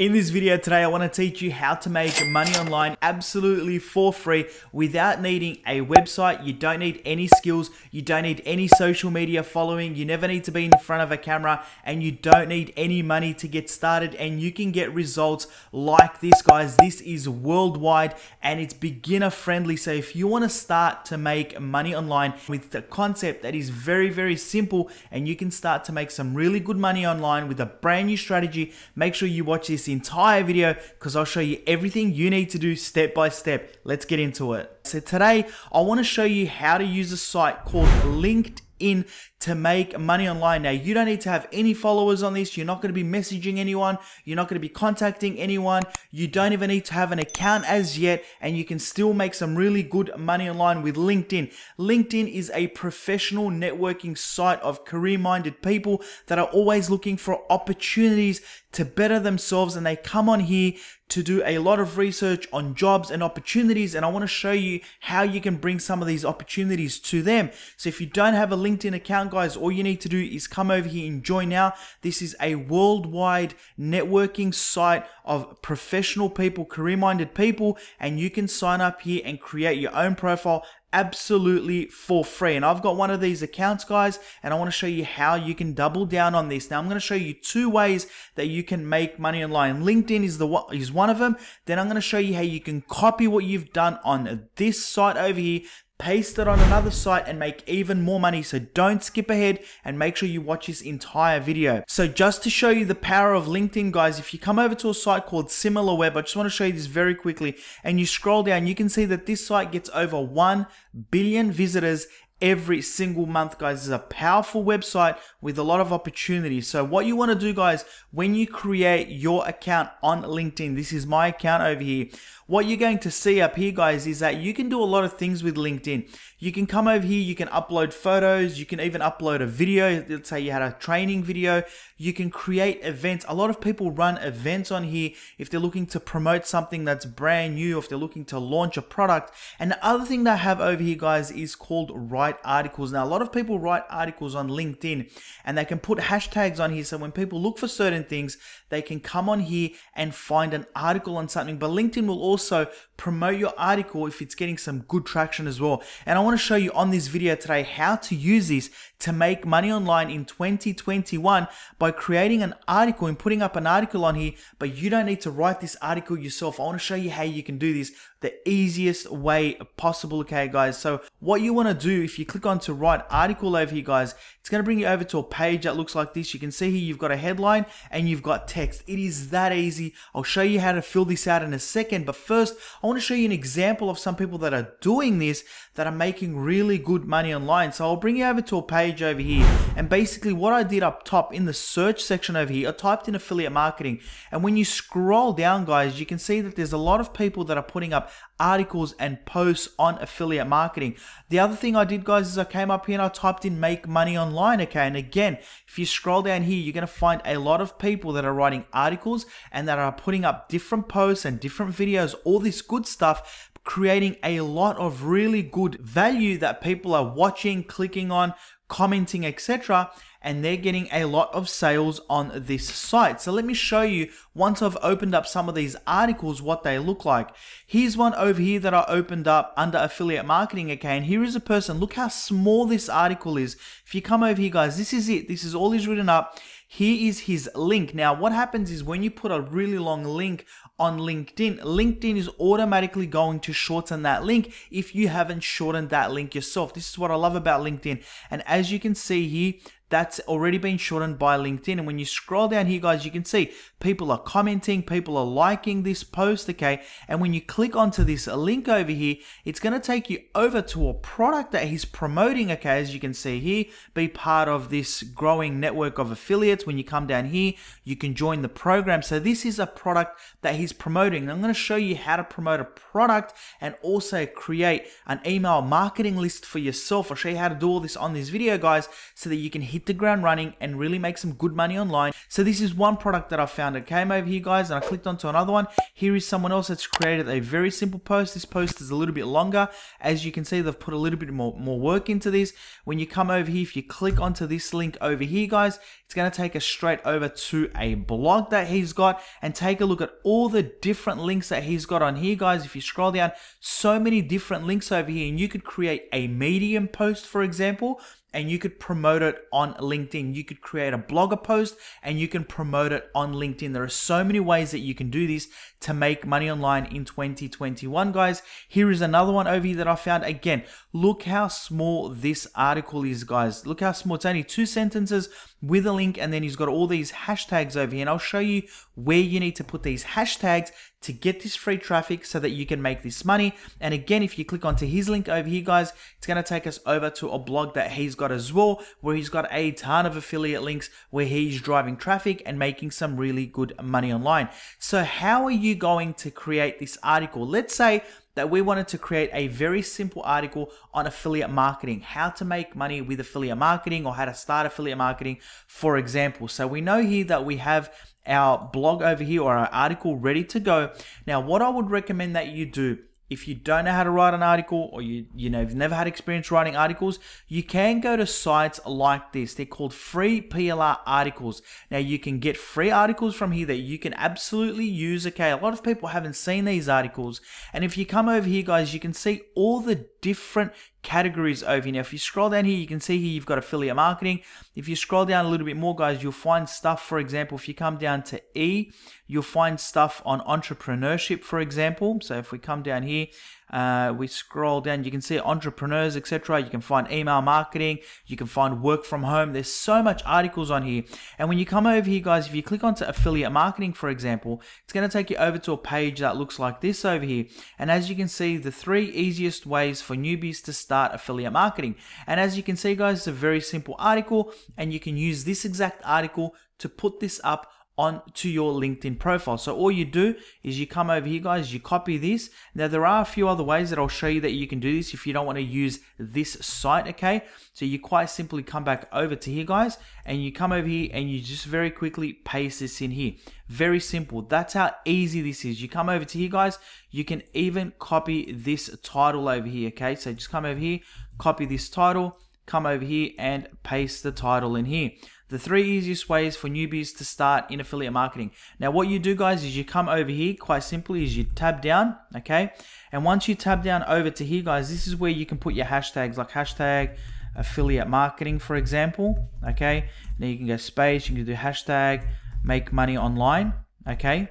In this video today, I want to teach you how to make money online absolutely for free without needing a website. You don't need any skills. You don't need any social media following. You never need to be in front of a camera and you don't need any money to get started and you can get results like this, guys. This is worldwide and it's beginner friendly. So if you want to start to make money online with the concept that is very, very simple and you can start to make some really good money online with a brand new strategy, make sure you watch this entire video because I'll show you everything you need to do step by step. Let's get into it. So today I want to show you how to use a site called LinkedIn to make money online. Now, you don't need to have any followers on this. You're not going to be messaging anyone. You're not going to be contacting anyone. You don't even need to have an account as yet, and you can still make some really good money online with LinkedIn. LinkedIn is a professional networking site of career minded people that are always looking for opportunities to better themselves, and they come on here to do a lot of research on jobs and opportunities and I want to show you how you can bring some of these opportunities to them. So if you don't have a LinkedIn account guys, all you need to do is come over here and join now. This is a worldwide networking site of professional people, career minded people and you can sign up here and create your own profile absolutely for free. And I've got one of these accounts, guys, and I want to show you how you can double down on this. Now, I'm going to show you two ways that you can make money online. LinkedIn is the is one of them. Then I'm going to show you how you can copy what you've done on this site over here paste it on another site and make even more money. So don't skip ahead and make sure you watch this entire video. So just to show you the power of LinkedIn, guys, if you come over to a site called SimilarWeb, I just want to show you this very quickly and you scroll down, you can see that this site gets over 1 billion visitors every single month, guys. It's a powerful website with a lot of opportunities. So what you want to do, guys, when you create your account on LinkedIn, this is my account over here. What you're going to see up here, guys, is that you can do a lot of things with LinkedIn. You can come over here, you can upload photos, you can even upload a video. Let's say you had a training video. You can create events. A lot of people run events on here if they're looking to promote something that's brand new, if they're looking to launch a product. And the other thing they have over here, guys, is called write articles. Now, a lot of people write articles on LinkedIn and they can put hashtags on here. So when people look for certain things, they can come on here and find an article on something. But LinkedIn will also also promote your article if it's getting some good traction as well. And I want to show you on this video today how to use this to make money online in 2021 by creating an article and putting up an article on here, but you don't need to write this article yourself. I want to show you how you can do this the easiest way possible, okay, guys? So what you want to do, if you click on to write article over here, guys, it's going to bring you over to a page that looks like this. You can see here you've got a headline and you've got text. It is that easy. I'll show you how to fill this out in a second, but first, I want to show you an example of some people that are doing this that are making really good money online. So I'll bring you over to a page over here. And basically what I did up top in the search section over here, I typed in affiliate marketing. And when you scroll down, guys, you can see that there's a lot of people that are putting up articles and posts on affiliate marketing. The other thing I did, guys, is I came up here and I typed in make money online. Okay. And again, if you scroll down here, you're going to find a lot of people that are writing articles and that are putting up different posts and different videos, all this good stuff creating a lot of really good value that people are watching, clicking on, commenting, etc. And they're getting a lot of sales on this site. So let me show you once I've opened up some of these articles, what they look like. Here's one over here that I opened up under affiliate marketing okay? And here is a person. Look how small this article is. If you come over here, guys, this is it. This is all he's written up. Here is his link. Now, what happens is when you put a really long link on LinkedIn, LinkedIn is automatically going to shorten that link if you haven't shortened that link yourself. This is what I love about LinkedIn. And as you can see here, that's already been shortened by LinkedIn. And when you scroll down here, guys, you can see people are commenting, people are liking this post, okay? And when you click onto this link over here, it's going to take you over to a product that he's promoting, okay? As you can see here, be part of this growing network of affiliates. When you come down here, you can join the program. So this is a product that he's promoting. And I'm going to show you how to promote a product and also create an email marketing list for yourself. I'll show you how to do all this on this video, guys, so that you can hit hit the ground running and really make some good money online. So this is one product that I found. I came over here guys and I clicked onto another one. Here is someone else that's created a very simple post. This post is a little bit longer. As you can see, they've put a little bit more, more work into this. When you come over here, if you click onto this link over here guys, it's going to take us straight over to a blog that he's got and take a look at all the different links that he's got on here guys. If you scroll down, so many different links over here and you could create a medium post for example and you could promote it on LinkedIn. You could create a blogger post and you can promote it on LinkedIn. There are so many ways that you can do this to make money online in 2021, guys. Here is another one over here that I found. Again, look how small this article is, guys. Look how small. It's only two sentences with a link and then he's got all these hashtags over here and I'll show you where you need to put these hashtags to get this free traffic so that you can make this money. And again, if you click onto his link over here, guys, it's going to take us over to a blog that he's got as well, where he's got a ton of affiliate links where he's driving traffic and making some really good money online. So how are you going to create this article? Let's say that we wanted to create a very simple article on affiliate marketing, how to make money with affiliate marketing or how to start affiliate marketing, for example. So we know here that we have our blog over here or our article ready to go. Now, what I would recommend that you do if you don't know how to write an article or you you know you've never had experience writing articles you can go to sites like this. They're called free plr articles. Now you can get free articles from here that you can absolutely use okay? A lot of people haven't seen these articles. And if you come over here guys you can see all the different categories over here. Now, if you scroll down here, you can see here you've got affiliate marketing. If you scroll down a little bit more, guys, you'll find stuff, for example, if you come down to E, you'll find stuff on entrepreneurship, for example. So if we come down here, uh, we scroll down, you can see entrepreneurs, etc. You can find email marketing, you can find work from home. There's so much articles on here. And when you come over here, guys, if you click onto affiliate marketing, for example, it's going to take you over to a page that looks like this over here. And as you can see, the three easiest ways for newbies to start affiliate marketing. And as you can see, guys, it's a very simple article, and you can use this exact article to put this up onto your LinkedIn profile. So all you do is you come over here, guys, you copy this. Now, there are a few other ways that I'll show you that you can do this if you don't want to use this site, okay? So you quite simply come back over to here, guys, and you come over here and you just very quickly paste this in here. Very simple. That's how easy this is. You come over to here, guys, you can even copy this title over here, okay? So just come over here, copy this title, come over here and paste the title in here the three easiest ways for newbies to start in affiliate marketing. Now, what you do, guys, is you come over here, quite simply, is you tab down, okay? And once you tab down over to here, guys, this is where you can put your hashtags, like hashtag affiliate marketing, for example, okay? Now you can go space, you can do hashtag make money online, okay?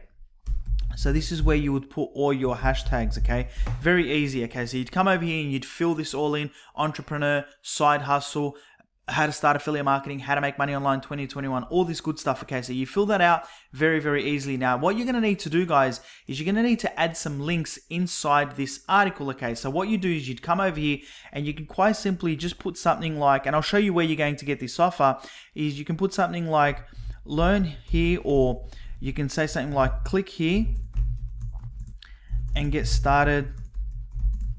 So this is where you would put all your hashtags, okay? Very easy, okay? So you'd come over here and you'd fill this all in, entrepreneur, side hustle, how to start affiliate marketing, how to make money online 2021, all this good stuff. Okay, so you fill that out very, very easily. Now, what you're going to need to do, guys, is you're going to need to add some links inside this article. Okay, so what you do is you'd come over here and you can quite simply just put something like, and I'll show you where you're going to get this offer, is you can put something like learn here, or you can say something like click here and get started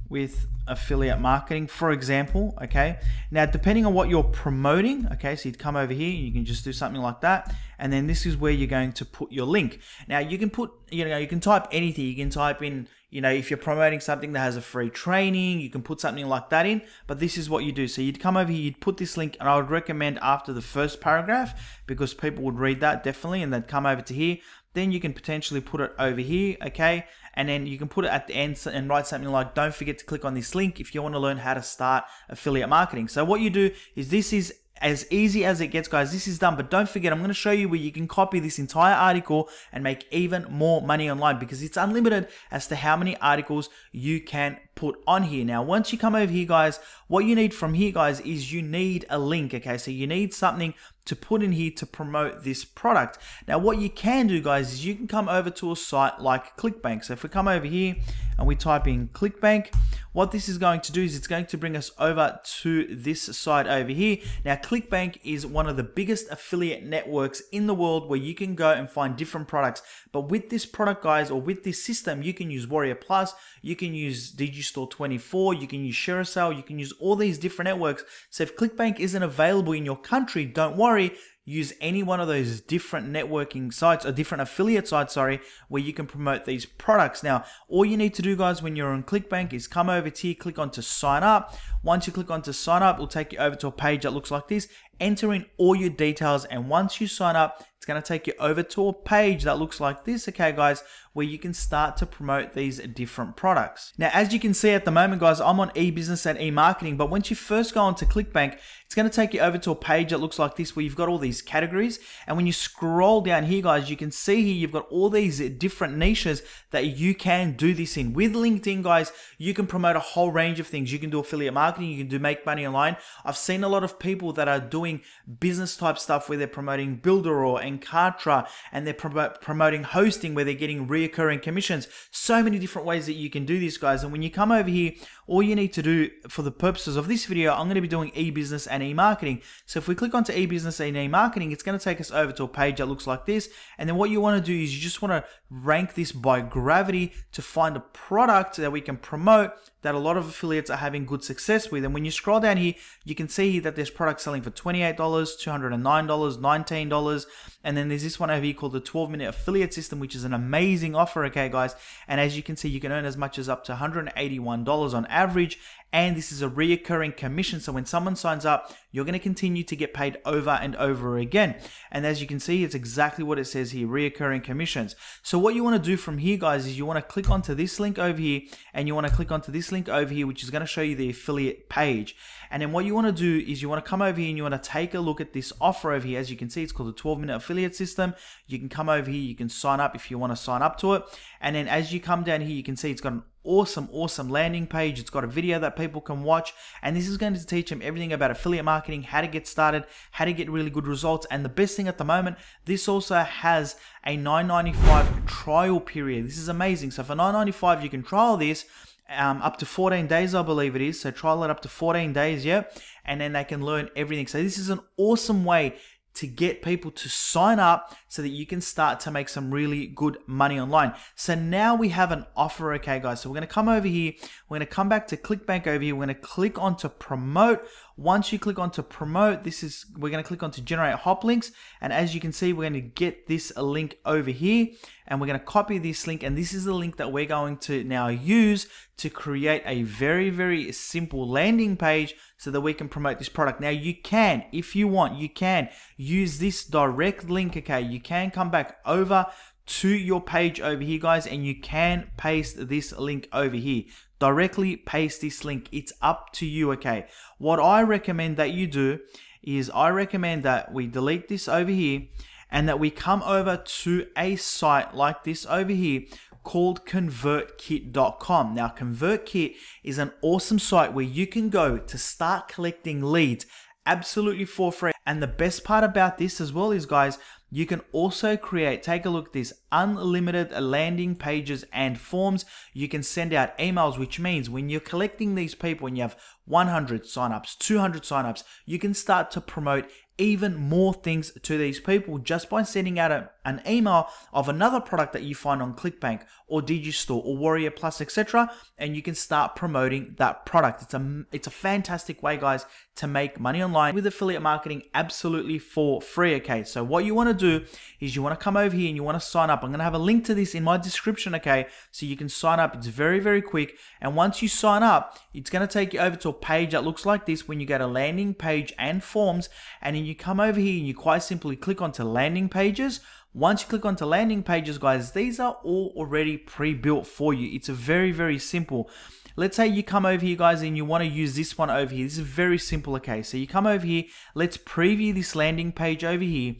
with affiliate marketing, for example, okay? Now, depending on what you're promoting, okay, so you'd come over here, you can just do something like that, and then this is where you're going to put your link. Now, you can put, you know, you can type anything. You can type in, you know, if you're promoting something that has a free training, you can put something like that in, but this is what you do. So you'd come over here, you'd put this link, and I would recommend after the first paragraph, because people would read that definitely, and they'd come over to here, then you can potentially put it over here, okay? And then you can put it at the end and write something like, don't forget to click on this link if you want to learn how to start affiliate marketing. So what you do is this is as easy as it gets, guys. This is done, but don't forget, I'm going to show you where you can copy this entire article and make even more money online because it's unlimited as to how many articles you can put on here. Now, once you come over here, guys, what you need from here, guys, is you need a link, okay? So you need something to put in here to promote this product. Now, what you can do, guys, is you can come over to a site like ClickBank. So if we come over here and we type in ClickBank, what this is going to do is it's going to bring us over to this side over here. Now, ClickBank is one of the biggest affiliate networks in the world where you can go and find different products. But with this product, guys, or with this system, you can use Warrior Plus, you can use Digistore 24, you can use ShareASale, you can use all these different networks. So if ClickBank isn't available in your country, don't worry use any one of those different networking sites or different affiliate sites, sorry, where you can promote these products. Now, all you need to do, guys, when you're on ClickBank is come over to here, click on to sign up. Once you click on to sign up, it'll take you over to a page that looks like this. Enter in all your details, and once you sign up, it's going to take you over to a page that looks like this, okay, guys, where you can start to promote these different products. Now, as you can see at the moment, guys, I'm on e-business and e-marketing, but once you first go onto ClickBank, it's going to take you over to a page that looks like this where you've got all these categories. And when you scroll down here, guys, you can see here you've got all these different niches that you can do this in. With LinkedIn, guys, you can promote a whole range of things. You can do affiliate marketing, you can do make money online. I've seen a lot of people that are doing business type stuff where they're promoting Builderall and Kartra and they're promoting hosting where they're getting reoccurring commissions. So many different ways that you can do this, guys. And when you come over here, all you need to do for the purposes of this video, I'm going to be doing e-business and e-marketing. So if we click onto e-business and e-marketing, it's going to take us over to a page that looks like this. And then what you want to do is you just want to rank this by gravity to find a product that we can promote that a lot of affiliates are having good success with. And when you scroll down here, you can see that there's products selling for $28, $209, $19. And then there's this one over here called the 12 minute affiliate system, which is an amazing offer. Okay, guys. And as you can see, you can earn as much as up to $181 on average and this is a reoccurring commission. So when someone signs up, you're going to continue to get paid over and over again. And as you can see, it's exactly what it says here, reoccurring commissions. So what you want to do from here, guys, is you want to click onto this link over here and you want to click onto this link over here, which is going to show you the affiliate page. And then what you want to do is you want to come over here and you want to take a look at this offer over here. As you can see, it's called the 12 minute affiliate system. You can come over here, you can sign up if you want to sign up to it. And then as you come down here, you can see it's got an awesome, awesome landing page. It's got a video that people can watch. And this is going to teach them everything about affiliate marketing, how to get started, how to get really good results. And the best thing at the moment, this also has a 9.95 trial period. This is amazing. So for 9.95, you can trial this um, up to 14 days, I believe it is. So trial it up to 14 days, yeah, and then they can learn everything. So this is an awesome way to get people to sign up so that you can start to make some really good money online. So now we have an offer, okay, guys. So we're to come over here. We're to come back to ClickBank over here. We're to click on to promote. Once you click on to promote, this is, we're going to click on to generate hop links. And as you can see, we're going to get this link over here and we're going to copy this link. And this is the link that we're going to now use to create a very, very simple landing page so that we can promote this product. Now you can, if you want, you can use this direct link, okay? You can come back over to your page over here, guys, and you can paste this link over here directly paste this link. It's up to you, okay? What I recommend that you do is I recommend that we delete this over here and that we come over to a site like this over here called convertkit.com. Now, ConvertKit is an awesome site where you can go to start collecting leads absolutely for free. And the best part about this as well is, guys, you can also create, take a look at this, unlimited landing pages and forms. You can send out emails, which means when you're collecting these people and you have 100 signups, 200 signups, you can start to promote even more things to these people just by sending out a, an email of another product that you find on ClickBank or Digistore or Warrior Plus, etc. And you can start promoting that product. It's a it's a fantastic way, guys, to make money online with affiliate marketing absolutely for free. Okay, so what you want to do is you want to come over here and you want to sign up. I'm going to have a link to this in my description. Okay, so you can sign up. It's very very quick. And once you sign up, it's going to take you over to a page that looks like this when you go to landing page and forms, and then you come over here and you quite simply click onto landing pages. Once you click onto landing pages, guys, these are all already pre-built for you. It's a very, very simple. Let's say you come over here, guys, and you want to use this one over here. This is very simple, okay? So you come over here, let's preview this landing page over here.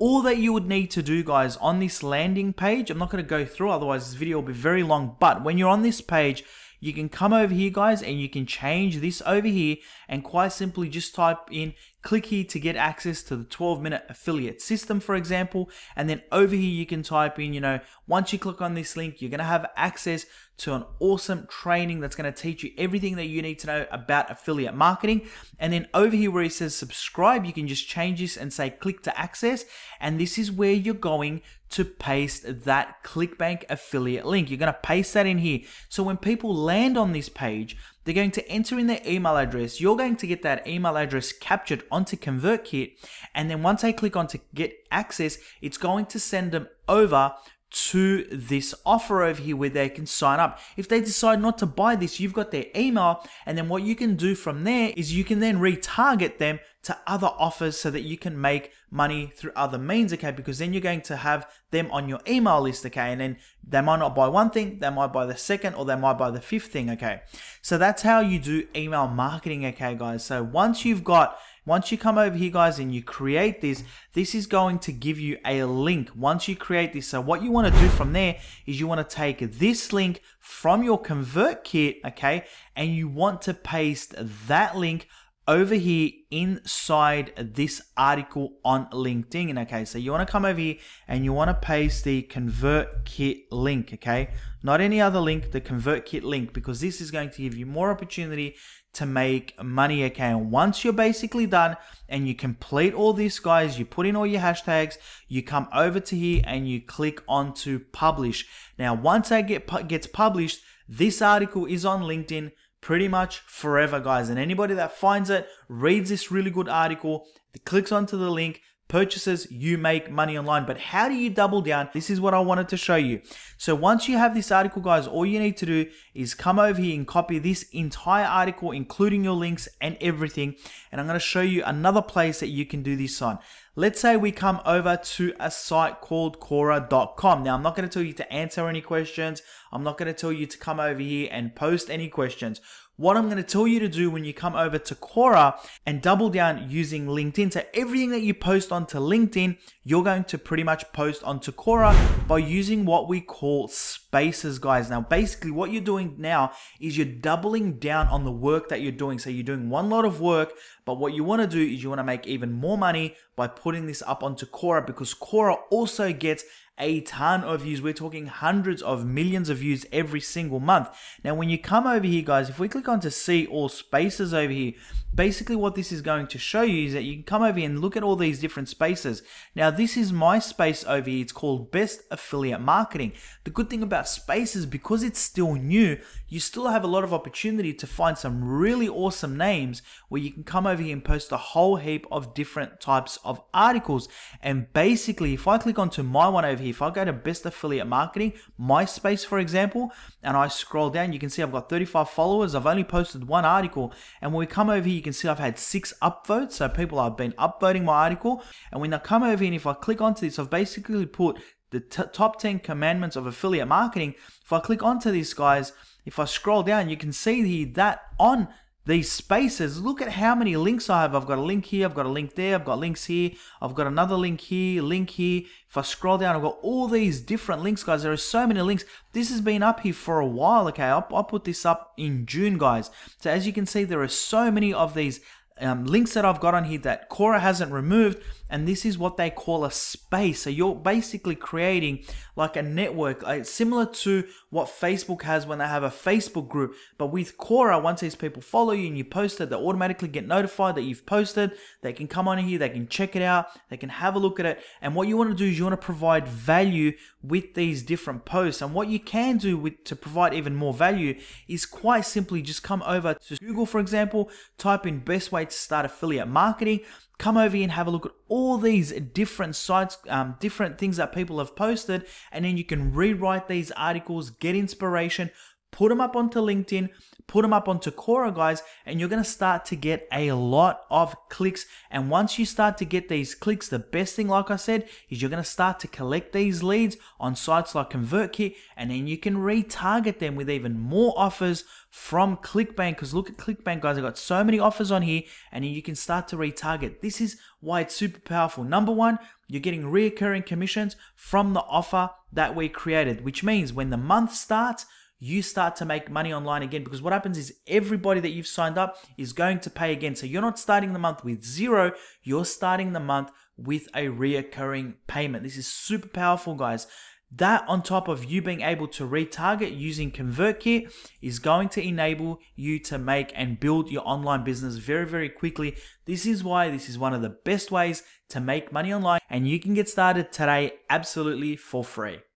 All that you would need to do, guys, on this landing page, I'm not going to go through, otherwise this video will be very long, but when you're on this page, you can come over here guys and you can change this over here and quite simply just type in click here to get access to the 12 minute affiliate system, for example. And then over here, you can type in, you know, once you click on this link, you're going to have access to an awesome training that's going to teach you everything that you need to know about affiliate marketing. And then over here where it says subscribe, you can just change this and say click to access. And this is where you're going to paste that ClickBank affiliate link. You're going to paste that in here. So when people land on this page, they're going to enter in their email address. You're going to get that email address captured onto ConvertKit. And then once they click on to get access, it's going to send them over to this offer over here where they can sign up. If they decide not to buy this, you've got their email. And then what you can do from there is you can then retarget them to other offers so that you can make money through other means, okay? Because then you're going to have them on your email list, okay? And then they might not buy one thing, they might buy the second, or they might buy the fifth thing, okay? So that's how you do email marketing, okay, guys? So once you've got once you come over here guys and you create this this is going to give you a link once you create this so what you want to do from there is you want to take this link from your ConvertKit okay and you want to paste that link over here inside this article on LinkedIn. Okay, so you want to come over here and you want to paste the ConvertKit link, okay? Not any other link, the ConvertKit link, because this is going to give you more opportunity to make money, okay? And once you're basically done and you complete all this, guys, you put in all your hashtags, you come over to here and you click on to publish. Now, once that get, gets published, this article is on LinkedIn pretty much forever, guys. And anybody that finds it, reads this really good article, clicks onto the link, purchases, you make money online. But how do you double down? This is what I wanted to show you. So once you have this article, guys, all you need to do is come over here and copy this entire article, including your links and everything. And I'm going to show you another place that you can do this on. Let's say we come over to a site called Quora.com. Now, I'm not going to tell you to answer any questions. I'm not going to tell you to come over here and post any questions what I'm going to tell you to do when you come over to Quora and double down using LinkedIn. So everything that you post onto LinkedIn, you're going to pretty much post onto Quora by using what we call spaces, guys. Now, basically what you're doing now is you're doubling down on the work that you're doing. So you're doing one lot of work, but what you want to do is you want to make even more money by putting this up onto Quora because Quora also gets a ton of views. We're talking hundreds of millions of views every single month. Now, when you come over here, guys, if we click on to see all spaces over here, basically what this is going to show you is that you can come over here and look at all these different spaces. Now, this is my space over here. It's called Best Affiliate Marketing. The good thing about spaces, because it's still new, you still have a lot of opportunity to find some really awesome names where you can come over here and post a whole heap of different types of articles. And basically, if I click onto my one over here, if I go to Best Affiliate Marketing, my space, for example, and I scroll down, you can see I've got 35 followers. I've only posted one article. And when we come over here, you can see I've had six upvotes. So people have been upvoting my article. And when I come over here and if I click onto this, I've basically put the top 10 commandments of affiliate marketing. If I click onto these guys, if I scroll down, you can see here that on these spaces, look at how many links I have. I've got a link here, I've got a link there, I've got links here, I've got another link here, link here. If I scroll down, I've got all these different links, guys. There are so many links. This has been up here for a while, okay? I'll, I'll put this up in June, guys. So as you can see, there are so many of these um, links that I've got on here that Quora hasn't removed and this is what they call a space. So you're basically creating like a network, uh, like similar to what Facebook has when they have a Facebook group. But with Quora, once these people follow you and you post it, they automatically get notified that you've posted. They can come on here, they can check it out, they can have a look at it. And what you want to do is you want to provide value with these different posts. And what you can do with to provide even more value is quite simply just come over to Google, for example, type in best way to start affiliate marketing come over here and have a look at all these different sites, um, different things that people have posted, and then you can rewrite these articles, get inspiration, put them up onto LinkedIn, put them up onto Quora, guys, and you're to start to get a lot of clicks. And once you start to get these clicks, the best thing, like I said, is you're to start to collect these leads on sites like ConvertKit, and then you can retarget them with even more offers from ClickBank. Because look at ClickBank, guys, I've got so many offers on here, and you can start to retarget. This is why it's super powerful. Number one, you're getting reoccurring commissions from the offer that we created, which means when the month starts, you start to make money online again because what happens is everybody that you've signed up is going to pay again. So you're not starting the month with zero, you're starting the month with a reoccurring payment. This is super powerful, guys. That on top of you being able to retarget using ConvertKit is going to enable you to make and build your online business very, very quickly. This is why this is one of the best ways to make money online and you can get started today absolutely for free.